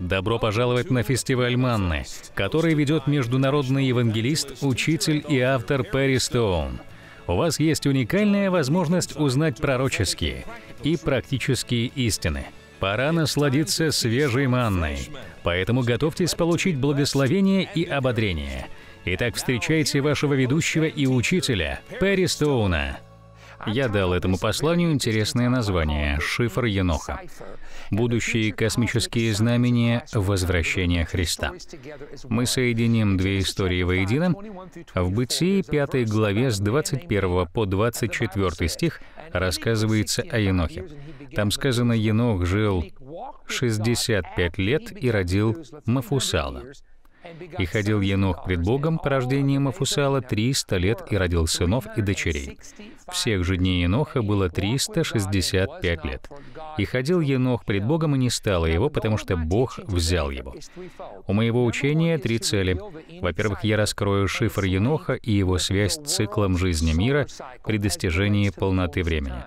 Добро пожаловать на фестиваль Манны, который ведет международный евангелист, учитель и автор Перри Стоун. У вас есть уникальная возможность узнать пророческие и практические истины. Пора насладиться свежей манной, поэтому готовьтесь получить благословение и ободрение. Итак, встречайте вашего ведущего и учителя Перри Стоуна. Я дал этому посланию интересное название «Шифр Еноха». Будущие космические знамения возвращения Христа. Мы соединим две истории воедино. В Бытии 5 главе с 21 по 24 стих рассказывается о Енохе. Там сказано, Енох жил 65 лет и родил Мафусала. И ходил Енох пред Богом по рождению Мафусала 300 лет и родил сынов и дочерей. Всех же дней Еноха было 365 лет. И ходил Енох пред Богом, и не стало его, потому что Бог взял его. У моего учения три цели. Во-первых, я раскрою шифр Еноха и его связь с циклом жизни мира при достижении полноты времени.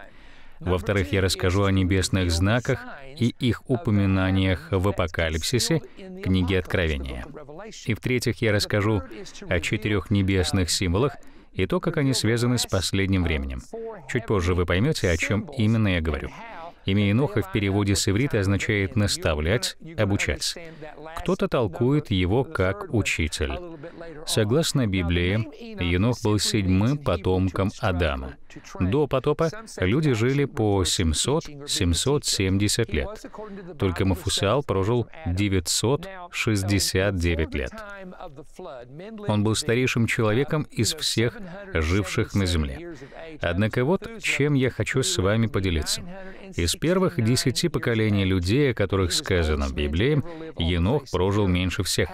Во-вторых, я расскажу о небесных знаках и их упоминаниях в Апокалипсисе, книге Откровения. И в-третьих, я расскажу о четырех небесных символах и то, как они связаны с последним временем. Чуть позже вы поймете, о чем именно я говорю. Имя Еноха в переводе с иврита означает «наставлять», «обучать». Кто-то толкует его как «учитель». Согласно Библии, Енох был седьмым потомком Адама. До потопа люди жили по 700-770 лет. Только Мафусал прожил 969 лет. Он был старейшим человеком из всех живших на Земле. Однако вот чем я хочу с вами поделиться. Из первых десяти поколений людей, о которых сказано в Библии, Енох прожил меньше всех.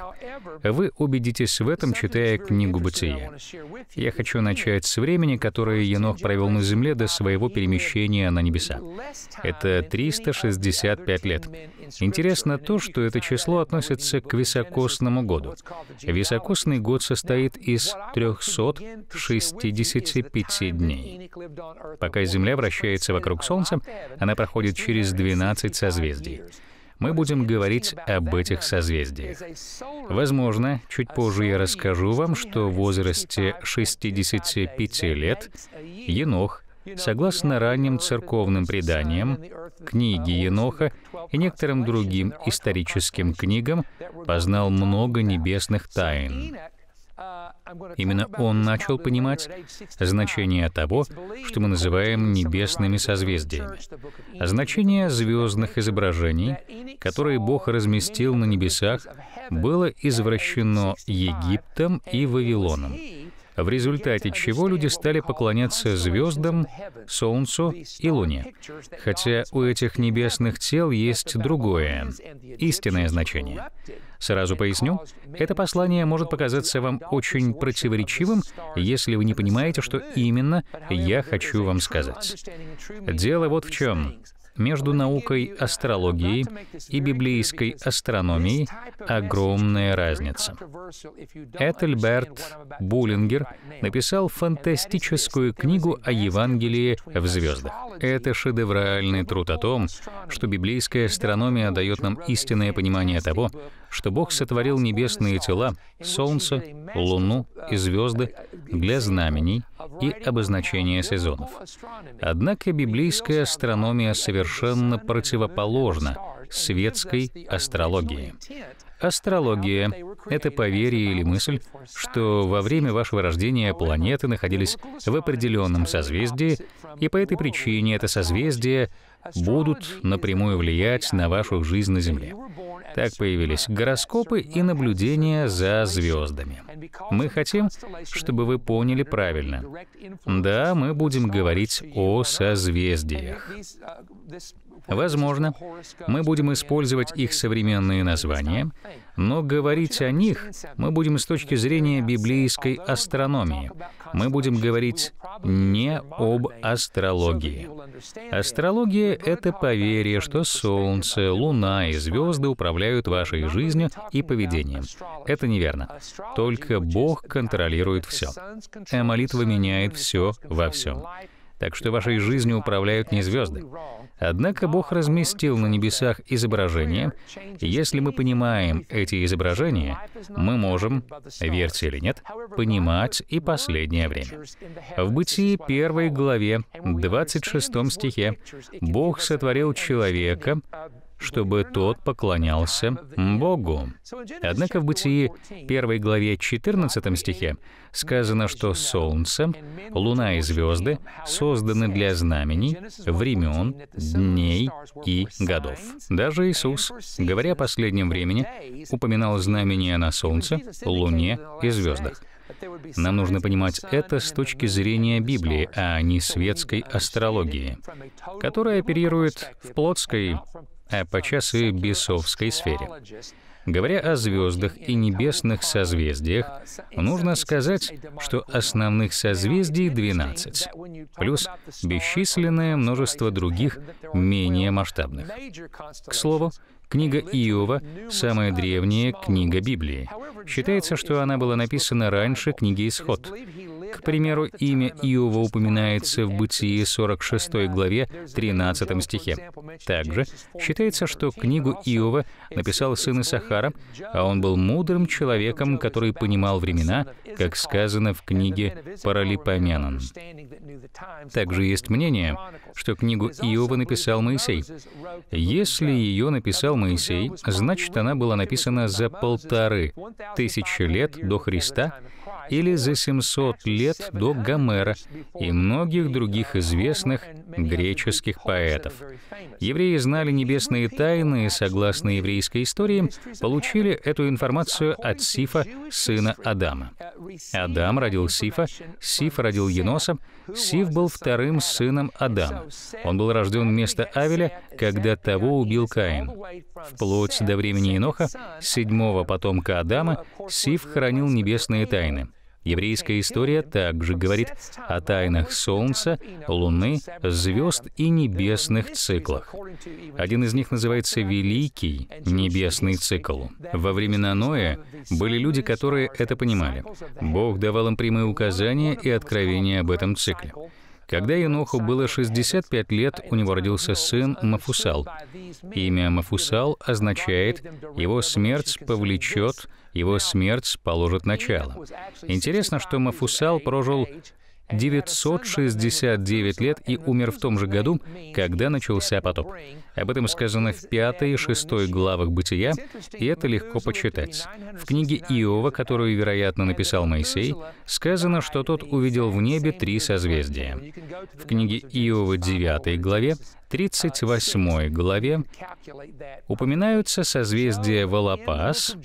Вы убедитесь в этом, читая книгу Бытия. Я хочу начать с времени, которое Енох провел на земле до своего перемещения на небеса. Это 365 лет. Интересно то, что это число относится к високосному году. Високосный год состоит из 365 дней. Пока Земля вращается вокруг Солнца, она проходит через 12 созвездий мы будем говорить об этих созвездиях. Возможно, чуть позже я расскажу вам, что в возрасте 65 лет Енох, согласно ранним церковным преданиям, книги Еноха и некоторым другим историческим книгам, познал много небесных тайн. Именно он начал понимать значение того, что мы называем небесными созвездиями. Значение звездных изображений, которые Бог разместил на небесах, было извращено Египтом и Вавилоном в результате чего люди стали поклоняться звездам, Солнцу и Луне. Хотя у этих небесных тел есть другое, истинное значение. Сразу поясню, это послание может показаться вам очень противоречивым, если вы не понимаете, что именно я хочу вам сказать. Дело вот в чем между наукой астрологии и библейской астрономией огромная разница. Этельберт Буллингер написал фантастическую книгу о Евангелии в звездах. Это шедевральный труд о том, что библейская астрономия дает нам истинное понимание того, что Бог сотворил небесные тела, Солнце, Луну и звезды для знамений и обозначения сезонов. Однако библейская астрономия совершенно противоположна светской астрологии. Астрология — это поверие или мысль, что во время вашего рождения планеты находились в определенном созвездии, и по этой причине это созвездие будут напрямую влиять на вашу жизнь на Земле. Так появились гороскопы и наблюдения за звездами. Мы хотим, чтобы вы поняли правильно. Да, мы будем говорить о созвездиях. Возможно, мы будем использовать их современные названия, но говорить о них мы будем с точки зрения библейской астрономии. Мы будем говорить не об астрологии. Астрология — это поверие, что Солнце, Луна и звезды управляют вашей жизнью и поведением. Это неверно. Только Бог контролирует все. А молитва меняет все во всем. Так что вашей жизнью управляют не звезды. Однако Бог разместил на небесах изображения, если мы понимаем эти изображения, мы можем, верьте или нет, понимать и последнее время. В Бытии первой главе, 26 стихе, Бог сотворил человека, чтобы тот поклонялся Богу. Однако в Бытии 1 главе 14 стихе сказано, что Солнце, Луна и звезды созданы для знамений, времен, дней и годов. Даже Иисус, говоря о последнем времени, упоминал знамения на Солнце, Луне и звездах. Нам нужно понимать это с точки зрения Библии, а не светской астрологии, которая оперирует в плотской, а подчас и бесовской сфере. Говоря о звездах и небесных созвездиях, нужно сказать, что основных созвездий 12, плюс бесчисленное множество других, менее масштабных. К слову, Книга Иова — самая древняя книга Библии. Считается, что она была написана раньше книги Исход. К примеру, имя Иова упоминается в Бытии 46 главе 13 стихе. Также считается, что книгу Иова написал сын Исахара, а он был мудрым человеком, который понимал времена, как сказано в книге Паралипоменон. Также есть мнение, что книгу Иова написал Моисей. Если ее написал Моисей, значит, она была написана за полторы тысячи лет до Христа или за 700 лет до Гомера и многих других известных греческих поэтов. Евреи знали небесные тайны и, согласно еврейской истории, получили эту информацию от Сифа, сына Адама. Адам родил Сифа, Сиф родил Еноса, Сиф был вторым сыном Адама. Он был рожден вместо Авеля, когда того убил Каин. Вплоть до времени Еноха, седьмого потомка Адама, Сиф хранил небесные тайны. Еврейская история также говорит о тайнах Солнца, Луны, звезд и небесных циклах. Один из них называется Великий небесный цикл. Во времена Ноя были люди, которые это понимали. Бог давал им прямые указания и откровения об этом цикле. Когда Еноху было 65 лет, у него родился сын Мафусал. Имя Мафусал означает «его смерть повлечет его смерть положит начало. Интересно, что Мафусал прожил 969 лет и умер в том же году, когда начался потоп. Об этом сказано в 5 и 6 главах Бытия, и это легко почитать. В книге Иова, которую, вероятно, написал Моисей, сказано, что тот увидел в небе три созвездия. В книге Иова 9 главе 38 главе упоминаются созвездия Волопас,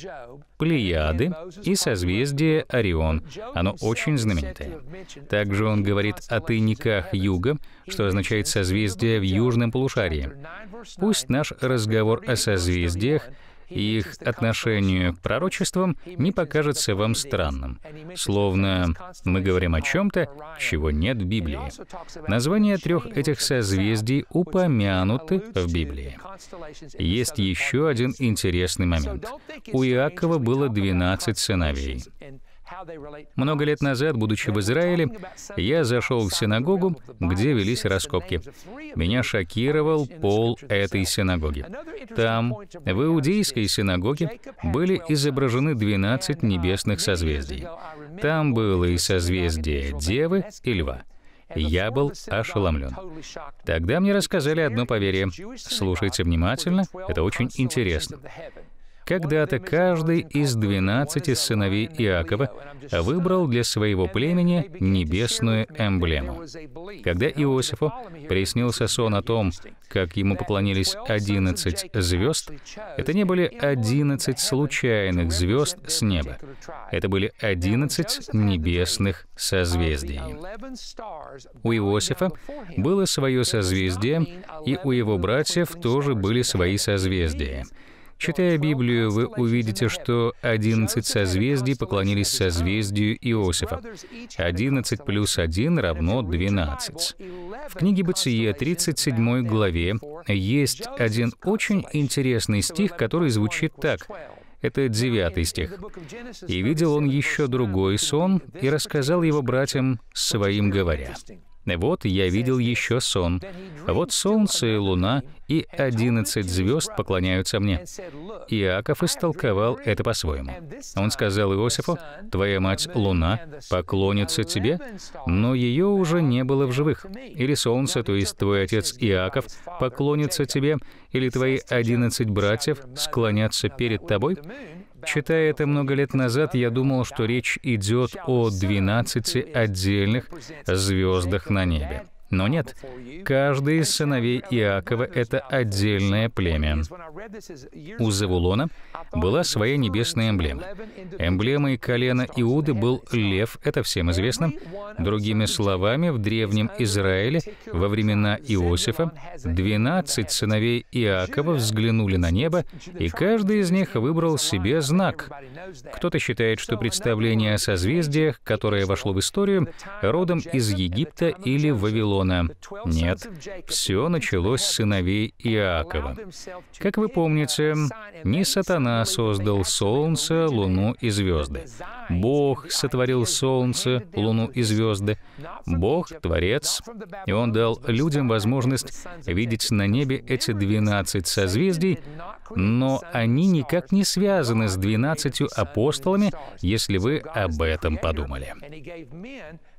Плеяды и созвездие Орион. Оно очень знаменитое. Также он говорит о тайниках юга, что означает созвездие в южном полушарии. Пусть наш разговор о созвездиях и их отношению к пророчествам не покажется вам странным, словно мы говорим о чем-то, чего нет в Библии. Названия трех этих созвездий упомянуты в Библии. Есть еще один интересный момент. У Иакова было 12 сыновей. Много лет назад, будучи в Израиле, я зашел в синагогу, где велись раскопки. Меня шокировал пол этой синагоги. Там, в иудейской синагоге, были изображены 12 небесных созвездий. Там было и созвездие Девы и Льва. Я был ошеломлен. Тогда мне рассказали одно поверье. Слушайте внимательно, это очень интересно. Когда-то каждый из двенадцати сыновей Иакова выбрал для своего племени небесную эмблему. Когда Иосифу приснился сон о том, как ему поклонились одиннадцать звезд, это не были одиннадцать случайных звезд с неба. Это были одиннадцать небесных созвездий. У Иосифа было свое созвездие, и у его братьев тоже были свои созвездия. Читая Библию, вы увидите, что 11 созвездий поклонились созвездию Иосифа. 11 плюс 1 равно 12. В книге Бытие, 37 главе, есть один очень интересный стих, который звучит так. Это девятый стих. «И видел он еще другой сон, и рассказал его братьям своим, говоря». Вот я видел еще сон. Вот солнце и луна и одиннадцать звезд поклоняются мне. Иаков истолковал это по-своему. Он сказал Иосифу, «Твоя мать Луна поклонится тебе, но ее уже не было в живых. Или солнце, то есть твой отец Иаков, поклонится тебе, или твои одиннадцать братьев склонятся перед тобой». Читая это много лет назад, я думал, что речь идет о 12 отдельных звездах на небе. Но нет, каждый из сыновей Иакова — это отдельное племя. У Завулона была своя небесная эмблема. Эмблемой колена Иуды был лев, это всем известно. Другими словами, в древнем Израиле во времена Иосифа 12 сыновей Иакова взглянули на небо, и каждый из них выбрал себе знак. Кто-то считает, что представление о созвездиях, которое вошло в историю, родом из Египта или Вавилона, Вавилона. Нет, все началось с сыновей Иакова. Как вы помните, не сатана создал солнце, луну и звезды. Бог сотворил солнце, луну и звезды. Бог — Творец, и Он дал людям возможность видеть на небе эти 12 созвездий, но они никак не связаны с 12 апостолами, если вы об этом подумали.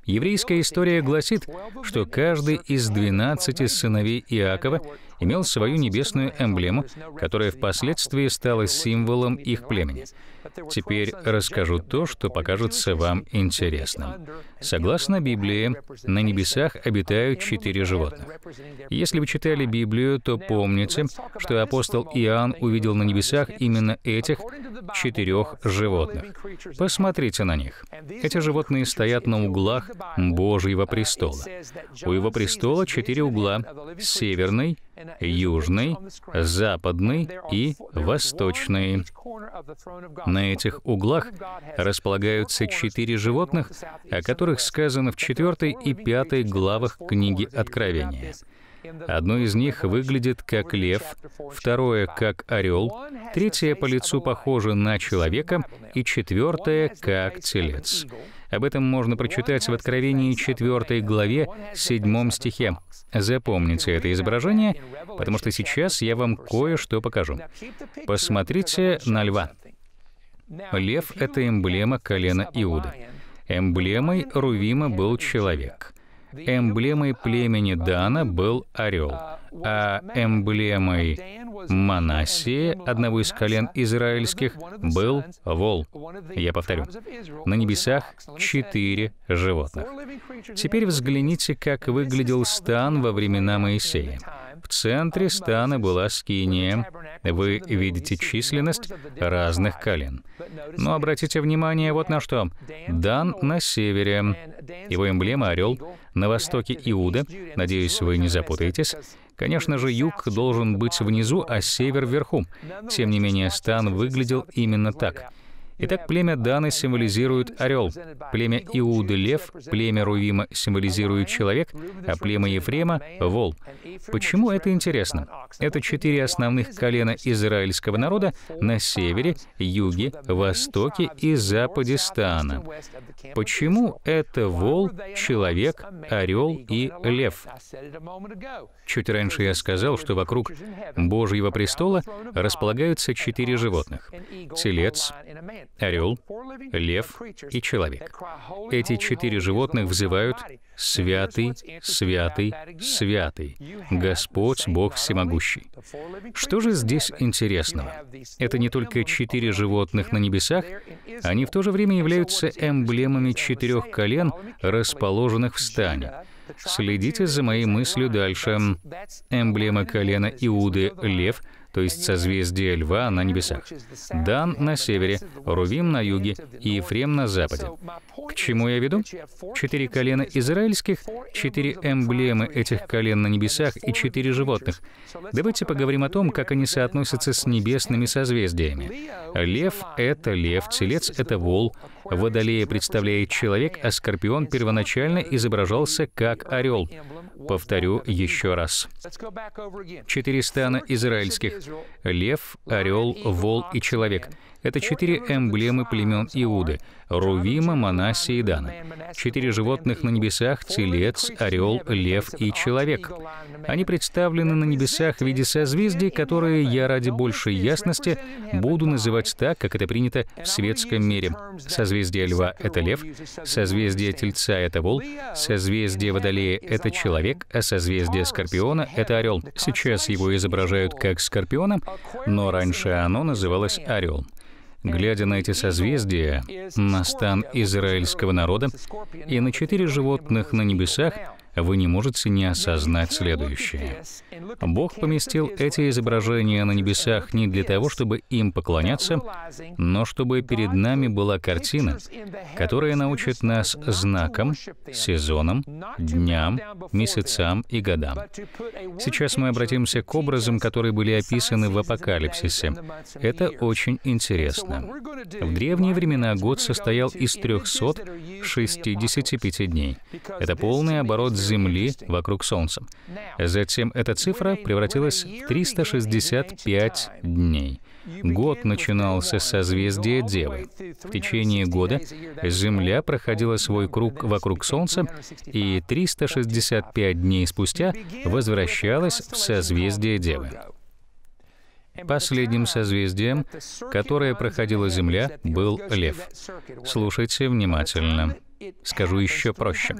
Еврейская история гласит, что каждый из двенадцати сыновей Иакова имел свою небесную эмблему, которая впоследствии стала символом их племени. Теперь расскажу то, что покажется вам интересным. Согласно Библии, на небесах обитают четыре животных. Если вы читали Библию, то помните, что апостол Иоанн увидел на небесах именно этих четырех животных. Посмотрите на них. Эти животные стоят на углах Божьего престола. У его престола четыре угла — северный, южный, западный и восточный. На этих углах располагаются четыре животных, о которых сказано в четвертой и пятой главах книги Откровения. Одно из них выглядит как лев, второе — как орел, третье по лицу похоже на человека и четвертое — как телец. Об этом можно прочитать в Откровении 4 главе, 7 стихе. Запомните это изображение, потому что сейчас я вам кое-что покажу. Посмотрите на льва. Лев — это эмблема колена Иуды. Эмблемой Рувима был человек. Эмблемой племени Дана был орел, а эмблемой Манасии, одного из колен израильских, был вол. Я повторю. На небесах четыре животных. Теперь взгляните, как выглядел стан во времена Моисея. В центре стана была скиния. Вы видите численность разных колен. Но обратите внимание вот на что. Дан на севере. Его эмблема — орел. На востоке Иуда. Надеюсь, вы не запутаетесь. Конечно же, юг должен быть внизу, а север вверху. Тем не менее, стан выглядел именно так. Итак, племя Даны символизирует орел, племя Иуды — лев, племя Рувима символизирует человек, а племя Ефрема — вол. Почему это интересно? Это четыре основных колена израильского народа на севере, юге, востоке и западе стана. Почему это вол, человек, орел и лев? Чуть раньше я сказал, что вокруг Божьего престола располагаются четыре животных — телец, орел, лев и человек. Эти четыре животных взывают «Святый, святый, святый, Господь Бог Всемогущий». Что же здесь интересного? Это не только четыре животных на небесах, они в то же время являются эмблемами четырех колен, расположенных в стане. Следите за моей мыслью дальше. Эмблема колена Иуды — лев — то есть созвездие Льва на небесах. Дан на севере, Рувим на юге и Ефрем на западе. К чему я веду? Четыре колена израильских, четыре эмблемы этих колен на небесах и четыре животных. Давайте поговорим о том, как они соотносятся с небесными созвездиями. Лев — это лев, телец — это вол, водолея представляет человек, а скорпион первоначально изображался как орел. Повторю еще раз. Четыре стана израильских Лев, орел, вол и человек — это четыре эмблемы племен Иуды — Рувима, Манаси и Дана. Четыре животных на небесах — телец, орел, лев и человек. Они представлены на небесах в виде созвездий, которые я ради большей ясности буду называть так, как это принято в светском мире. Созвездие льва — это лев, созвездие тельца — это вол, созвездие водолея — это человек, а созвездие скорпиона — это орел. Сейчас его изображают как скорпиона, но раньше оно называлось орел. Глядя на эти созвездия, на стан израильского народа и на четыре животных на небесах, вы не можете не осознать следующее. Бог поместил эти изображения на небесах не для того, чтобы им поклоняться, но чтобы перед нами была картина, которая научит нас знакам, сезонам, дням, месяцам и годам. Сейчас мы обратимся к образам, которые были описаны в Апокалипсисе. Это очень интересно. В древние времена год состоял из 365 дней. Это полный оборот Земли вокруг Солнца. Затем эта цифра превратилась в 365 дней. Год начинался с созвездия Девы. В течение года Земля проходила свой круг вокруг Солнца, и 365 дней спустя возвращалась в созвездие Девы. Последним созвездием, которое проходила Земля, был Лев. Слушайте внимательно. Скажу еще проще.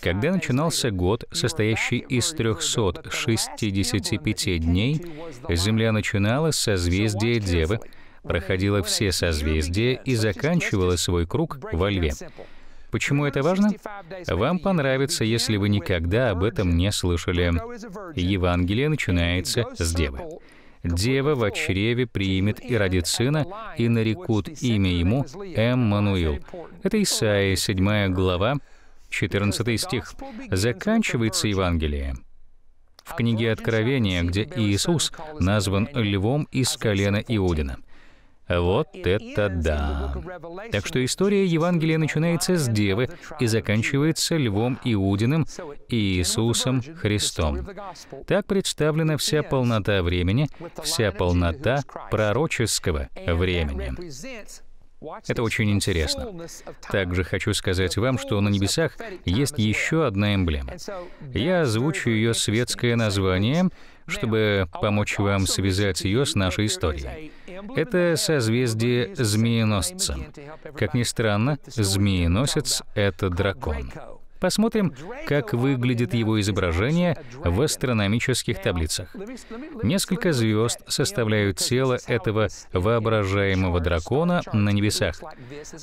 Когда начинался год, состоящий из 365 дней, Земля начинала с созвездия Девы, проходила все созвездия и заканчивала свой круг во Льве. Почему это важно? Вам понравится, если вы никогда об этом не слышали. Евангелие начинается с Девы. Дева в чреве примет и родит сына, и нарекут имя ему Эммануил. Это Исаия, 7 глава, 14 стих. Заканчивается Евангелие в книге Откровения, где Иисус назван львом из колена Иудина. Вот это да! Так что история Евангелия начинается с Девы и заканчивается Львом Иудиным и Иисусом Христом. Так представлена вся полнота времени, вся полнота пророческого времени. Это очень интересно. Также хочу сказать вам, что на небесах есть еще одна эмблема. Я озвучу ее светское название, чтобы помочь вам связать ее с нашей историей. Это созвездие змееносца. Как ни странно, змееносец — это дракон. Посмотрим, как выглядит его изображение в астрономических таблицах. Несколько звезд составляют тело этого воображаемого дракона на небесах.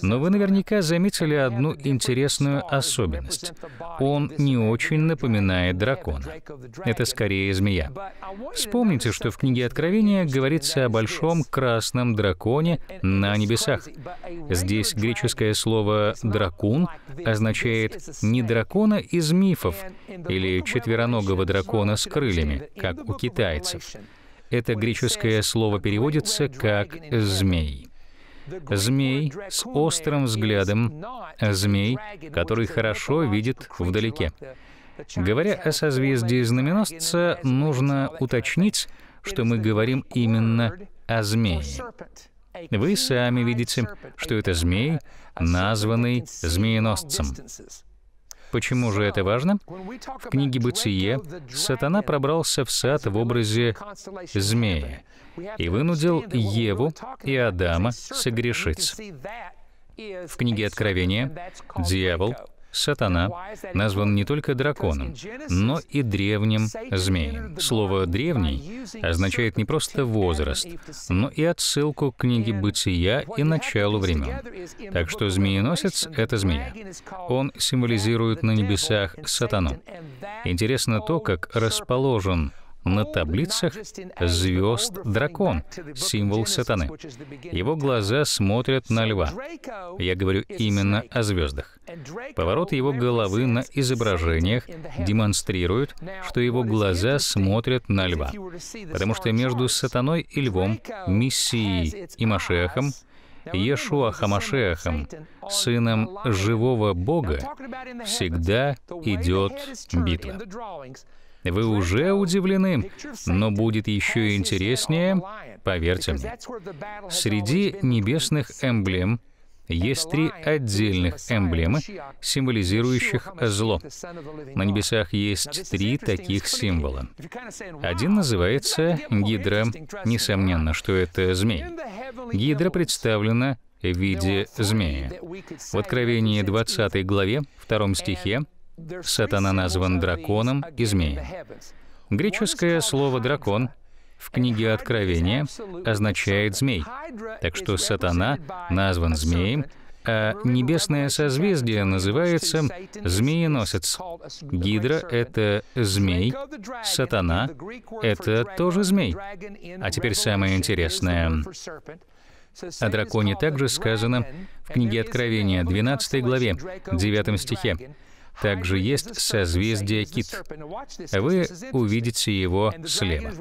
Но вы наверняка заметили одну интересную особенность. Он не очень напоминает дракона. Это скорее змея. Вспомните, что в книге Откровения говорится о большом красном драконе на небесах. Здесь греческое слово «дракун» означает не дракона из мифов или четвероногого дракона с крыльями, как у китайцев. Это греческое слово переводится как «змей». Змей с острым взглядом, змей, который хорошо видит вдалеке. Говоря о созвездии знаменосца, нужно уточнить, что мы говорим именно о змее. Вы сами видите, что это змей, названный змееносцем. Почему же это важно? В книге «Бытие» сатана пробрался в сад в образе змея и вынудил Еву и Адама согрешить. В книге Откровения дьявол Сатана назван не только драконом, но и древним змеем. Слово «древний» означает не просто возраст, но и отсылку к книге «Бытия» и началу времен. Так что змееносец — это змея. Он символизирует на небесах сатану. Интересно то, как расположен на таблицах звезд дракон, символ сатаны. Его глаза смотрят на льва. Я говорю именно о звездах. Поворот его головы на изображениях демонстрирует, что его глаза смотрят на льва. Потому что между сатаной и львом, мессией и Машехом, Иешуа Хамашеахом, сыном живого Бога, всегда идет битва. Вы уже удивлены, но будет еще интереснее, поверьте мне. Среди небесных эмблем есть три отдельных эмблемы, символизирующих зло. На небесах есть три таких символа. Один называется Гидра. Несомненно, что это змей. Гидра представлена в виде змея. В Откровении 20 главе, 2 стихе, сатана назван драконом и змеем. Греческое слово «дракон» в книге Откровения означает «змей». Так что сатана назван змеем, а небесное созвездие называется змееносец. Гидра — это змей, сатана — это тоже змей. А теперь самое интересное. О драконе также сказано в книге Откровения, 12 главе, 9 стихе. Также есть созвездие Кит. Вы увидите его слева.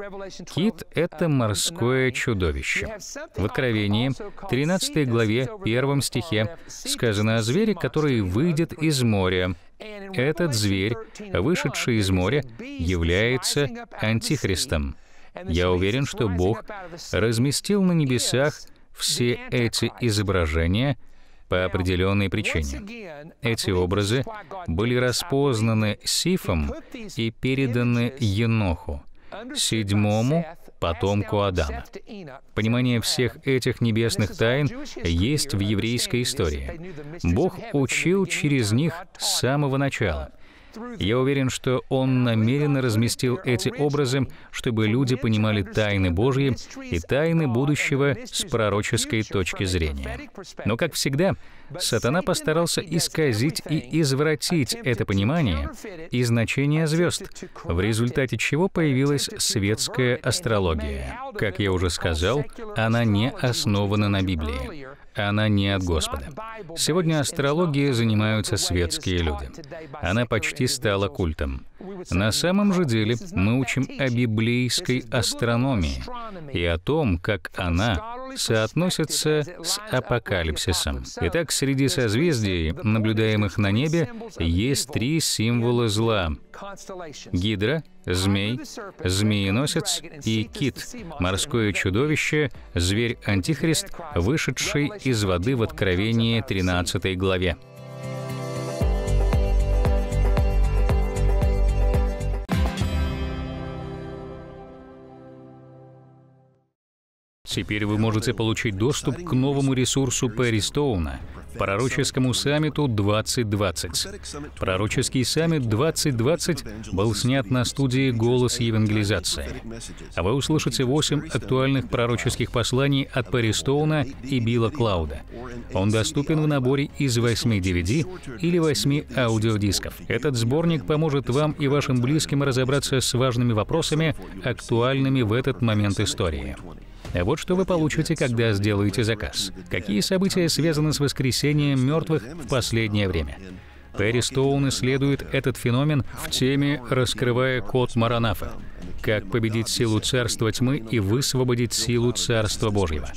Кит — это морское чудовище. В Откровении, 13 главе, 1 стихе, сказано о звере, который выйдет из моря. Этот зверь, вышедший из моря, является антихристом. Я уверен, что Бог разместил на небесах все эти изображения — по определенной причине. Эти образы были распознаны Сифом и переданы Еноху, седьмому потомку Адама. Понимание всех этих небесных тайн есть в еврейской истории. Бог учил через них с самого начала — я уверен, что он намеренно разместил эти образы, чтобы люди понимали тайны Божьи и тайны будущего с пророческой точки зрения. Но, как всегда, сатана постарался исказить и извратить это понимание и значение звезд, в результате чего появилась светская астрология. Как я уже сказал, она не основана на Библии она не от Господа. Сегодня астрологией занимаются светские люди. Она почти стала культом. На самом же деле мы учим о библейской астрономии и о том, как она соотносится с апокалипсисом. Итак, среди созвездий, наблюдаемых на небе, есть три символа зла. Гидра, змей, змееносец и кит, морское чудовище, зверь-антихрист, вышедший из воды в Откровении 13 главе. Теперь вы можете получить доступ к новому ресурсу Перри Стоуна, пророческому саммиту 2020. Пророческий саммит 2020 был снят на студии «Голос евангелизации». А вы услышите 8 актуальных пророческих посланий от Перри Стоуна и Билла Клауда. Он доступен в наборе из 8 DVD или 8 аудиодисков. Этот сборник поможет вам и вашим близким разобраться с важными вопросами, актуальными в этот момент истории. Вот что вы получите, когда сделаете заказ. Какие события связаны с воскресением мертвых в последнее время? Перри Стоун исследует этот феномен в теме «Раскрывая код Маранафа» как победить силу царства тьмы и высвободить силу царства Божьего.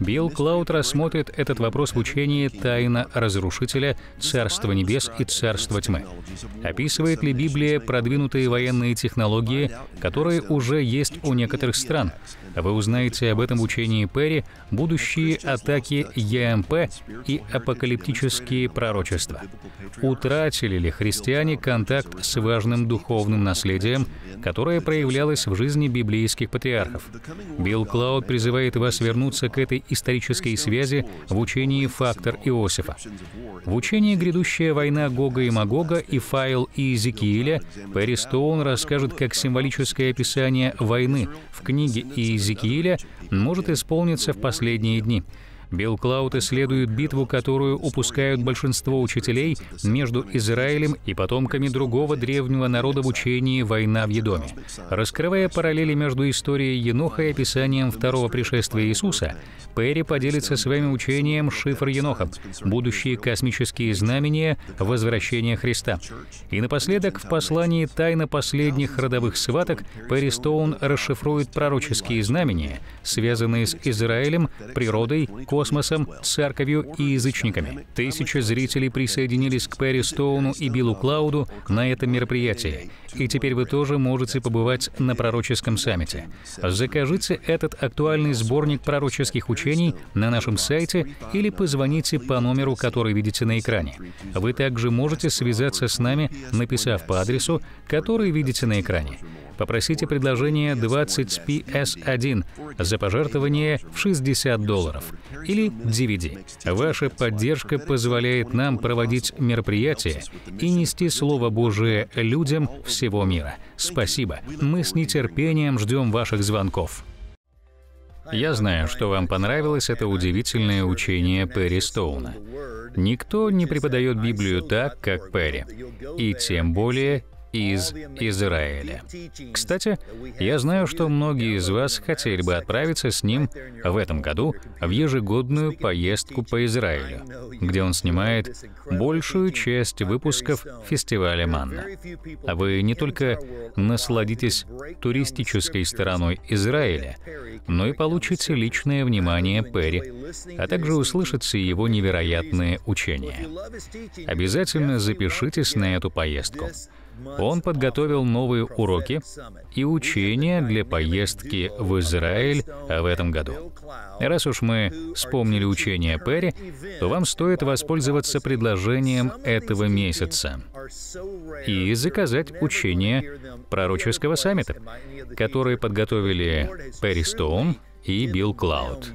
Билл Клауд рассмотрит этот вопрос в учении «Тайна разрушителя, царства небес и царства тьмы». Описывает ли Библия продвинутые военные технологии, которые уже есть у некоторых стран? Вы узнаете об этом в учении Перри будущие атаки ЕМП и апокалиптические пророчества. Утратили ли христиане контакт с важным духовным наследием, которое проявлялось в жизни библейских патриархов. Билл Клауд призывает вас вернуться к этой исторической связи в учении «Фактор Иосифа». В учении «Грядущая война Гога и Магога» и «Файл Иезекииля» Перри Стоун расскажет, как символическое описание войны в книге Иезекииля может исполниться в последние дни – Билл Клауд исследует битву, которую упускают большинство учителей между Израилем и потомками другого древнего народа в учении «Война в Едоме». Раскрывая параллели между историей Еноха и описанием второго пришествия Иисуса, Перри поделится своим учением «Шифр Еноха. Будущие космические знамения возвращения Христа». И напоследок, в послании «Тайна последних родовых сваток» Перри Стоун расшифрует пророческие знамения, связанные с Израилем, природой, космосом, космосом, церковью и язычниками. Тысячи зрителей присоединились к Перри Стоуну и Биллу Клауду на этом мероприятии. И теперь вы тоже можете побывать на пророческом саммите. Закажите этот актуальный сборник пророческих учений на нашем сайте или позвоните по номеру, который видите на экране. Вы также можете связаться с нами, написав по адресу, который видите на экране. Попросите предложение 20 PS1 за пожертвование в 60 долларов или DVD. Ваша поддержка позволяет нам проводить мероприятия и нести Слово Божие людям всего мира. Спасибо. Мы с нетерпением ждем ваших звонков. Я знаю, что вам понравилось это удивительное учение Перри Стоуна. Никто не преподает Библию так, как Перри, и тем более из Израиля. Кстати, я знаю, что многие из вас хотели бы отправиться с ним в этом году в ежегодную поездку по Израилю, где он снимает большую часть выпусков фестиваля Манна. А вы не только насладитесь туристической стороной Израиля, но и получите личное внимание Перри, а также услышите его невероятные учения. Обязательно запишитесь на эту поездку. Он подготовил новые уроки и учения для поездки в Израиль в этом году. Раз уж мы вспомнили учение Перри, то вам стоит воспользоваться предложением этого месяца и заказать учение пророческого саммита, которые подготовили Перри Стоун и Билл Клауд.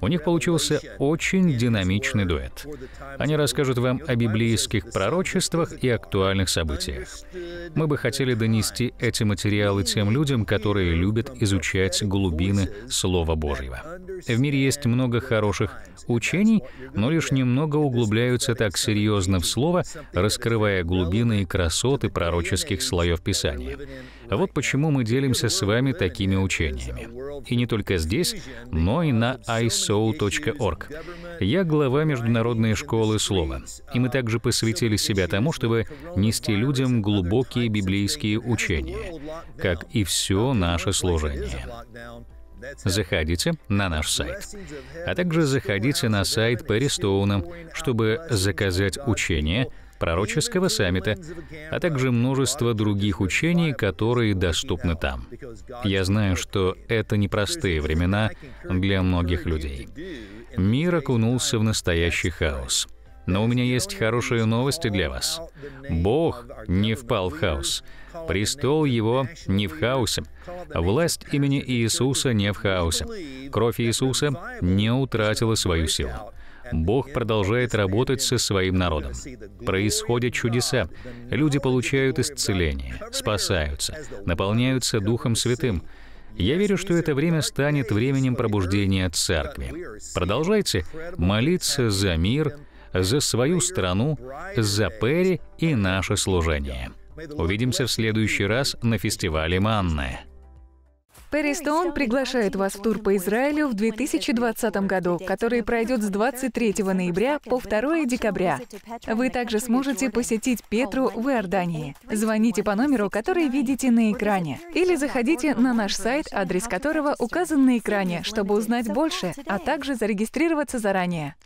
У них получился очень динамичный дуэт. Они расскажут вам о библейских пророчествах и актуальных событиях. Мы бы хотели донести эти материалы тем людям, которые любят изучать глубины Слова Божьего. В мире есть много хороших учений, но лишь немного углубляются так серьезно в Слово, раскрывая глубины и красоты пророческих слоев Писания. Вот почему мы делимся с вами такими учениями. И не только здесь, но и на isoul.org. Я глава Международной школы слова, и мы также посвятили себя тому, чтобы нести людям глубокие библейские учения, как и все наше служение заходите на наш сайт. А также заходите на сайт Перри Стоуна, чтобы заказать учение, пророческого саммита, а также множество других учений, которые доступны там. Я знаю, что это непростые времена для многих людей. Мир окунулся в настоящий хаос. Но у меня есть хорошие новости для вас. Бог не впал в хаос. Престол его не в хаосе. Власть имени Иисуса не в хаосе. Кровь Иисуса не утратила свою силу. Бог продолжает работать со своим народом. Происходят чудеса. Люди получают исцеление, спасаются, наполняются Духом Святым. Я верю, что это время станет временем пробуждения церкви. Продолжайте молиться за мир, за свою страну, за Перри и наше служение. Увидимся в следующий раз на фестивале Манны. Перри Стоун приглашает вас в тур по Израилю в 2020 году, который пройдет с 23 ноября по 2 декабря. Вы также сможете посетить Петру в Иордании. Звоните по номеру, который видите на экране. Или заходите на наш сайт, адрес которого указан на экране, чтобы узнать больше, а также зарегистрироваться заранее.